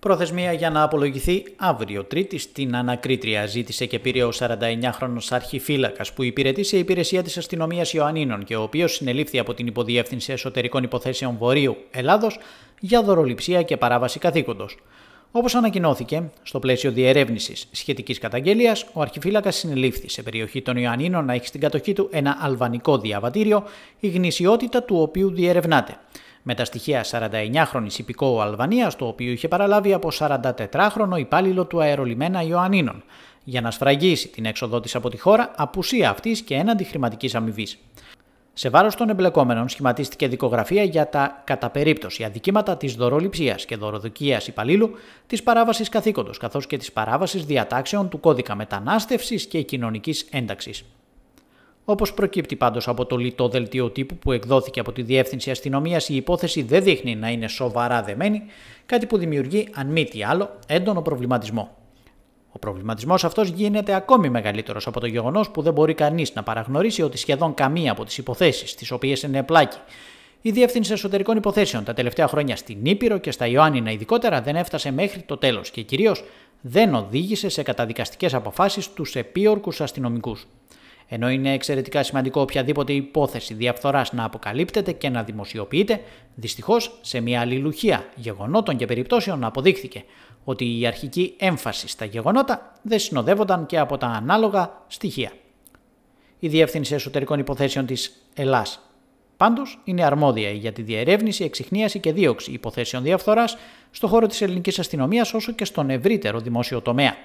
Προθεσμία για να απολογηθεί αύριο Τρίτη στην ανακρίτρια ζήτησε και πήρε ο 49χρονο αρχιφύλακας που υπηρετεί σε υπηρεσία της αστυνομίας Ιωαννίνων και ο οποίος συνελήφθη από την Υποδιεύθυνση Εσωτερικών Υποθέσεων Βορείου Ελλάδος για δωροληψία και παράβαση καθήκοντος. Όπως ανακοινώθηκε, στο πλαίσιο διερεύνησης σχετικής καταγγελίας, ο αρχιφύλακας συνελήφθη σε περιοχή των Ιωαννίνων να έχει στην κατοχή του ένα αλβανικό διαβατήριο, η γνησιότητα του οποίου διερευνάται με τα στοιχεία 49χρονη υπηκόου Αλβανίας, το οποίο είχε παραλάβει από 44χρονο υπάλληλο του αερολιμένα Ιωαννίνων, για να σφραγίσει την έξοδό της από τη χώρα, απουσία αυτής και έναντι χρηματικής αμοιβής. Σε βάρος των εμπλεκόμενων σχηματίστηκε δικογραφία για τα κατά περίπτωση αδικήματα της δωροληψίας και δωροδοκίας υπαλλήλου, της παράβασης καθήκοντος καθώς και της παράβασης διατάξεων του κώδικα μετανάστευσης και κοινωνικής ένταξης. Όπως προκύπτει πάντως από το λιτό δελτίο τύπου που εκδόθηκε από τη Διεύθυνση Αστυνομίας, η υπόθεση δεν δείχνει να είναι σοβαρά δεμένη, κάτι που δημιουργεί, αν μη τι άλλο, έντονο προβληματισμό. Ο προβληματισμός αυτός γίνεται ακόμη μεγαλύτερος από το γεγονός που δεν μπορεί κανείς να παραγνωρίσει ότι σχεδόν καμία από τις υποθέσεις στι οποίες είναι πλάκη η Διεύθυνση Εσωτερικών Υποθέσεων τα τελευταία χρόνια στην Ήπειρο και στα Ιωάννινα ειδικότερα δεν έφτασε μέχρι το τέλος και κυρίως δεν οδήγησε σε καταδικαστικές αποφάσεις τους επίορκους αστυνομικούς. Ενώ είναι εξαιρετικά σημαντικό οποιαδήποτε υπόθεση διαφθοράς να αποκαλύπτεται και να δημοσιοποιείται, δυστυχώς σε μια αλληλουχία γεγονότων και περιπτώσεων αποδείχθηκε ότι η αρχική έμφαση στα γεγονότα δεν συνοδεύονταν και από τα ανάλογα στοιχεία. Η Διεύθυνση Εσωτερικών Υποθέσεων της Ελλάς Πάντως, είναι αρμόδια για τη διερεύνηση, εξυχνίαση και δίωξη υποθέσεων διαφθοράς στον χώρο της ελληνικής αστυνομίας όσο και στον ευρύτερο δημόσιο τομέα.